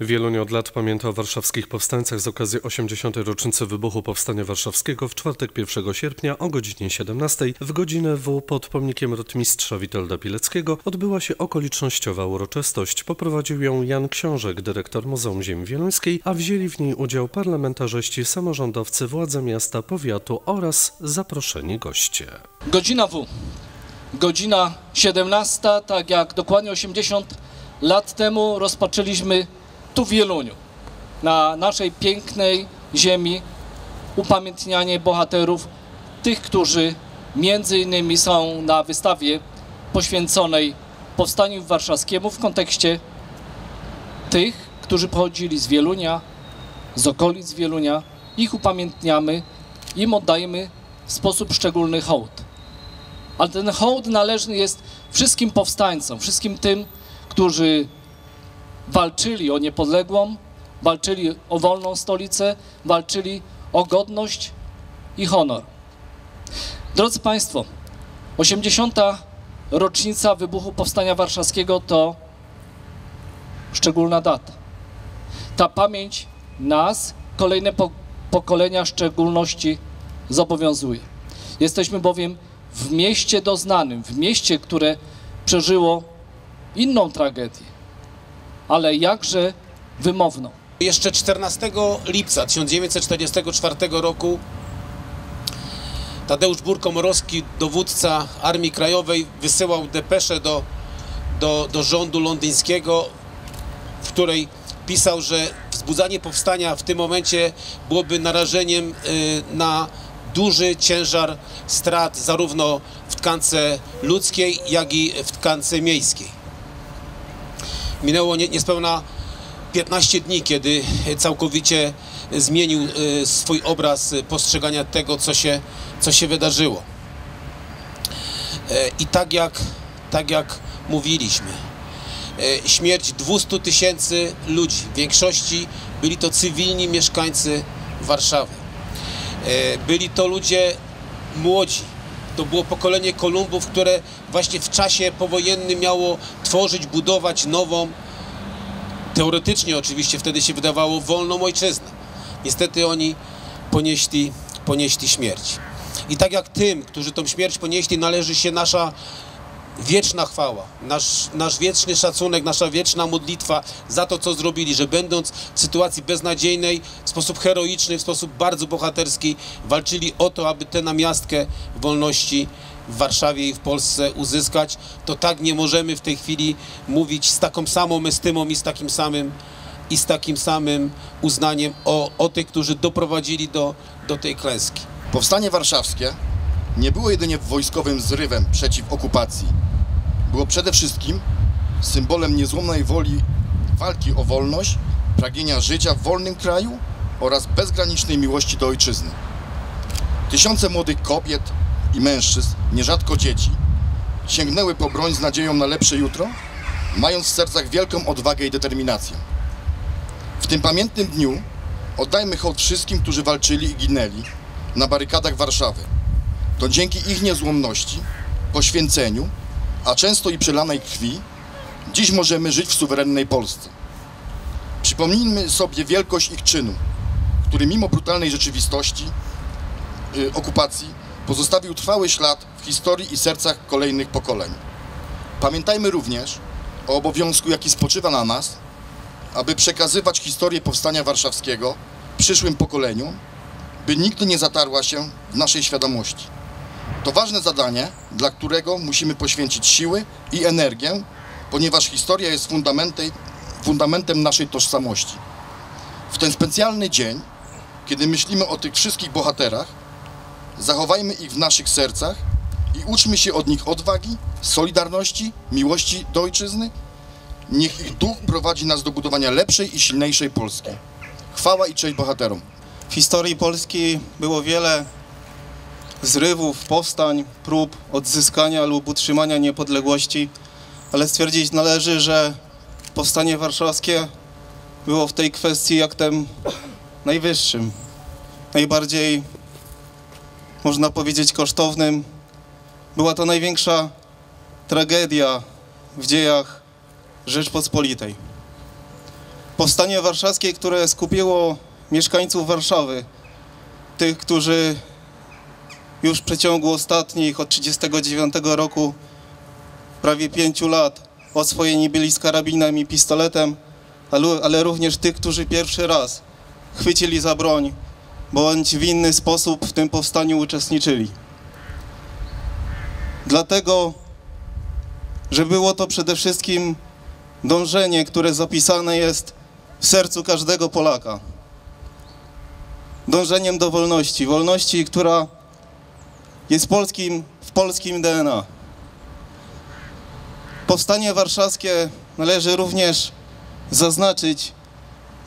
Wielunie od lat pamięta o warszawskich powstańcach z okazji 80. rocznicy wybuchu Powstania Warszawskiego w czwartek 1 sierpnia o godzinie 17 w godzinę W pod pomnikiem rotmistrza Witolda Pileckiego odbyła się okolicznościowa uroczystość. Poprowadził ją Jan Książek, dyrektor Muzeum Ziemi Wieluńskiej, a wzięli w niej udział parlamentarzyści, samorządowcy, władze miasta, powiatu oraz zaproszeni goście. Godzina W. Godzina 17, tak jak dokładnie 80 lat temu rozpoczęliśmy tu w Wieluniu, na naszej pięknej ziemi, upamiętnianie bohaterów, tych, którzy między innymi są na wystawie poświęconej Powstaniu Warszawskiemu w kontekście tych, którzy pochodzili z Wielunia, z okolic Wielunia. Ich upamiętniamy, im oddajemy w sposób szczególny hołd. Ale ten hołd należny jest wszystkim powstańcom, wszystkim tym, którzy walczyli o niepodległą, walczyli o wolną stolicę, walczyli o godność i honor. Drodzy Państwo, 80. rocznica wybuchu Powstania Warszawskiego to szczególna data. Ta pamięć nas, kolejne po pokolenia szczególności zobowiązuje. Jesteśmy bowiem w mieście doznanym, w mieście, które przeżyło inną tragedię, ale jakże wymowną. Jeszcze 14 lipca 1944 roku Tadeusz Burkomorowski, dowódca Armii Krajowej, wysyłał depeszę do, do, do rządu londyńskiego, w której pisał, że wzbudzanie powstania w tym momencie byłoby narażeniem y, na duży ciężar strat zarówno w tkance ludzkiej, jak i w tkance miejskiej. Minęło nie, niespełna 15 dni, kiedy całkowicie zmienił y, swój obraz postrzegania tego, co się, co się wydarzyło. E, I tak jak, tak jak mówiliśmy, e, śmierć 200 tysięcy ludzi, w większości byli to cywilni mieszkańcy Warszawy. E, byli to ludzie młodzi, to było pokolenie Kolumbów, które właśnie w czasie powojennym miało tworzyć, budować nową, teoretycznie oczywiście wtedy się wydawało wolną ojczyznę. Niestety oni ponieśli, ponieśli śmierć. I tak jak tym, którzy tą śmierć ponieśli, należy się nasza wieczna chwała, nasz, nasz wieczny szacunek, nasza wieczna modlitwa za to, co zrobili, że będąc w sytuacji beznadziejnej, w sposób heroiczny, w sposób bardzo bohaterski, walczyli o to, aby tę namiastkę wolności w Warszawie i w Polsce uzyskać, to tak nie możemy w tej chwili mówić z taką samą estymą i z takim samym, i z takim samym uznaniem o, o tych, którzy doprowadzili do, do tej klęski. Powstanie warszawskie nie było jedynie wojskowym zrywem przeciw okupacji. Było przede wszystkim symbolem niezłomnej woli walki o wolność, pragnienia życia w wolnym kraju oraz bezgranicznej miłości do ojczyzny. Tysiące młodych kobiet i mężczyzn, nierzadko dzieci, sięgnęły po broń z nadzieją na lepsze jutro, mając w sercach wielką odwagę i determinację. W tym pamiętnym dniu oddajmy hołd wszystkim, którzy walczyli i ginęli na barykadach Warszawy. To dzięki ich niezłomności, poświęceniu, a często i przelanej krwi, dziś możemy żyć w suwerennej Polsce. Przypomnijmy sobie wielkość ich czynu, który mimo brutalnej rzeczywistości y, okupacji pozostawił trwały ślad w historii i sercach kolejnych pokoleń. Pamiętajmy również o obowiązku, jaki spoczywa na nas, aby przekazywać historię Powstania Warszawskiego przyszłym pokoleniom, by nigdy nie zatarła się w naszej świadomości. To ważne zadanie, dla którego musimy poświęcić siły i energię, ponieważ historia jest fundamentem, naszej tożsamości. W ten specjalny dzień, kiedy myślimy o tych wszystkich bohaterach, zachowajmy ich w naszych sercach i uczmy się od nich odwagi, solidarności, miłości do ojczyzny. Niech ich duch prowadzi nas do budowania lepszej i silniejszej Polski. Chwała i cześć bohaterom. W historii Polski było wiele zrywów, powstań, prób odzyskania lub utrzymania niepodległości, ale stwierdzić należy, że powstanie warszawskie było w tej kwestii aktem najwyższym, najbardziej, można powiedzieć, kosztownym. Była to największa tragedia w dziejach Rzeczpospolitej. Powstanie warszawskie, które skupiło mieszkańców Warszawy, tych, którzy już w przeciągu ostatnich od 1939 roku prawie pięciu lat oswojeni byli z karabinem i pistoletem, ale, również tych, którzy pierwszy raz chwycili za broń, bądź w inny sposób w tym powstaniu uczestniczyli. Dlatego, że było to przede wszystkim dążenie, które zapisane jest w sercu każdego Polaka. Dążeniem do wolności, wolności, która jest polskim, w polskim DNA. Powstanie warszawskie należy również zaznaczyć,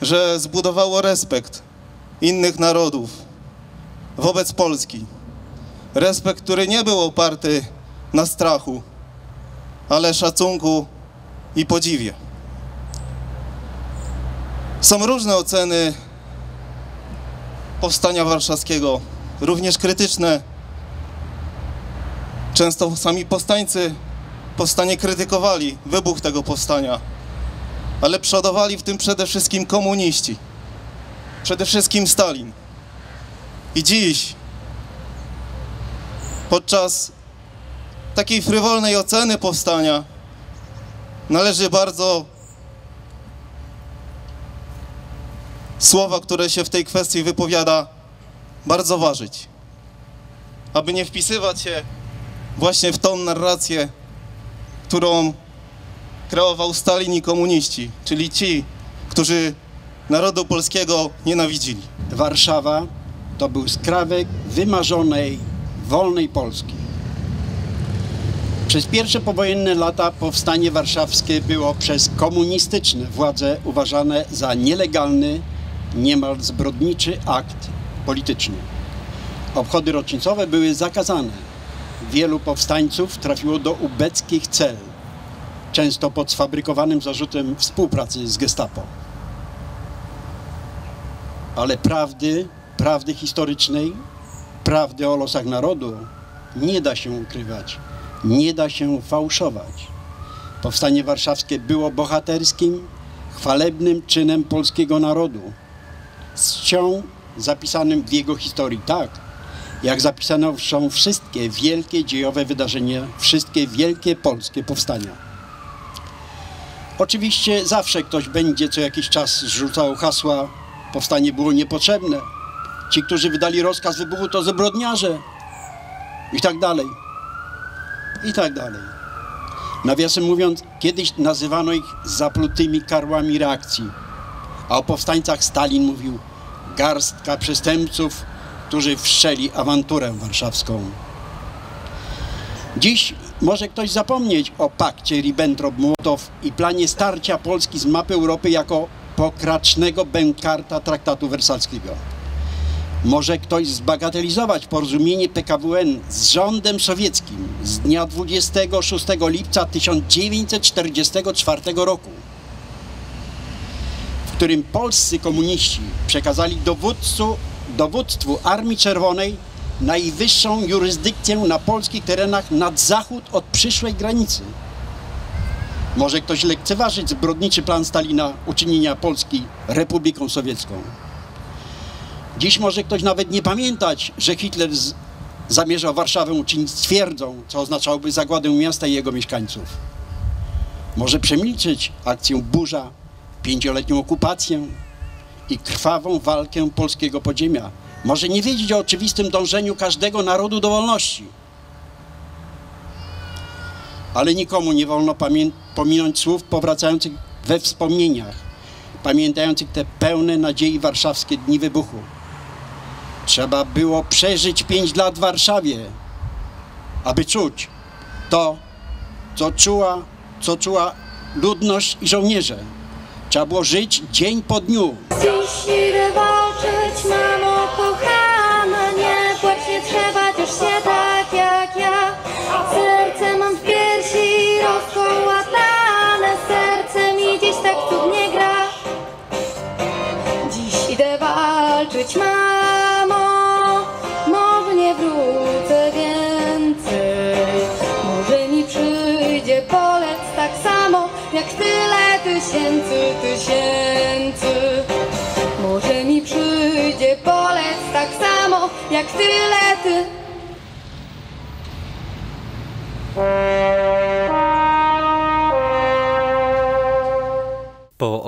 że zbudowało respekt innych narodów wobec Polski. Respekt, który nie był oparty na strachu, ale szacunku i podziwie. Są różne oceny powstania warszawskiego, również krytyczne. Często sami powstańcy powstanie krytykowali wybuch tego powstania, ale przodowali w tym przede wszystkim komuniści, przede wszystkim Stalin. I dziś, podczas takiej frywolnej oceny powstania, należy bardzo słowa, które się w tej kwestii wypowiada, bardzo ważyć. Aby nie wpisywać się właśnie w tą narrację, którą kreował Stalin i komuniści, czyli ci, którzy narodu polskiego nienawidzili. Warszawa to był skrawek wymarzonej, wolnej Polski. Przez pierwsze powojenne lata powstanie warszawskie było przez komunistyczne władze uważane za nielegalny, niemal zbrodniczy akt polityczny. Obchody rocznicowe były zakazane. Wielu powstańców trafiło do ubeckich cel, często pod sfabrykowanym zarzutem współpracy z gestapo. Ale prawdy, prawdy historycznej, prawdy o losach narodu nie da się ukrywać, nie da się fałszować. Powstanie warszawskie było bohaterskim, chwalebnym czynem polskiego narodu, z czcią zapisanym w jego historii tak, jak zapisane są wszystkie wielkie dziejowe wydarzenia, wszystkie wielkie polskie powstania. Oczywiście zawsze ktoś będzie co jakiś czas rzucał hasła powstanie było niepotrzebne. Ci, którzy wydali rozkaz wybuchu to zbrodniarze i tak dalej. I tak dalej. Nawiasem mówiąc, kiedyś nazywano ich zaplutymi karłami reakcji, a o powstańcach Stalin mówił garstka przestępców, którzy wszczęli awanturę warszawską. Dziś może ktoś zapomnieć o pakcie Ribbentrop-Mołotow i planie starcia Polski z mapy Europy jako pokracznego bękarta traktatu wersalskiego. Może ktoś zbagatelizować porozumienie PKWN z rządem sowieckim z dnia 26 lipca 1944 roku, w którym polscy komuniści przekazali dowódcu, dowództwu Armii Czerwonej najwyższą jurysdykcję na polskich terenach nad zachód od przyszłej granicy. Może ktoś lekceważyć zbrodniczy plan Stalina uczynienia Polski Republiką Sowiecką. Dziś może ktoś nawet nie pamiętać, że Hitler zamierzał Warszawę uczynić twierdzą, co oznaczałoby zagładę miasta i jego mieszkańców. Może przemilczeć akcję Burza, pięcioletnią okupację i krwawą walkę polskiego podziemia. Może nie wiedzieć o oczywistym dążeniu każdego narodu do wolności. Ale nikomu nie wolno pominąć słów powracających we wspomnieniach, pamiętających te pełne nadziei warszawskie dni wybuchu. Trzeba było przeżyć pięć lat w Warszawie, aby czuć to, co czuła, co czuła ludność i żołnierze. Trzeba było żyć dzień po dniu. Idę walczyć, mamo kochana, nie płacz, nie trzeba już się tak jak ja. Serce mam w piersi rozkołatane, serce mi dziś tak cudnie gra. Dziś idę walczyć, mamo, tysięcy. tysięcy. Może mi przyjdzie bolec tak samo jak tyle ty.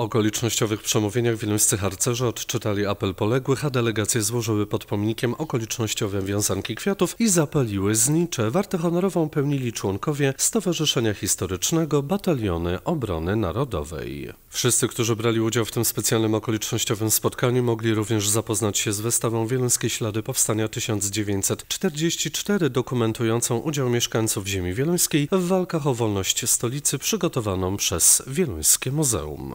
Okolicznościowych przemówieniach wileńscy harcerze odczytali apel poległych, a delegacje złożyły pod pomnikiem okolicznościowe wiązanki kwiatów i zapaliły znicze. Wartę honorową pełnili członkowie Stowarzyszenia Historycznego Bataliony Obrony Narodowej. Wszyscy, którzy brali udział w tym specjalnym okolicznościowym spotkaniu, mogli również zapoznać się z wystawą Wieleńskie Ślady Powstania 1944, dokumentującą udział mieszkańców ziemi wieluńskiej w walkach o wolność stolicy przygotowaną przez Wieluńskie Muzeum.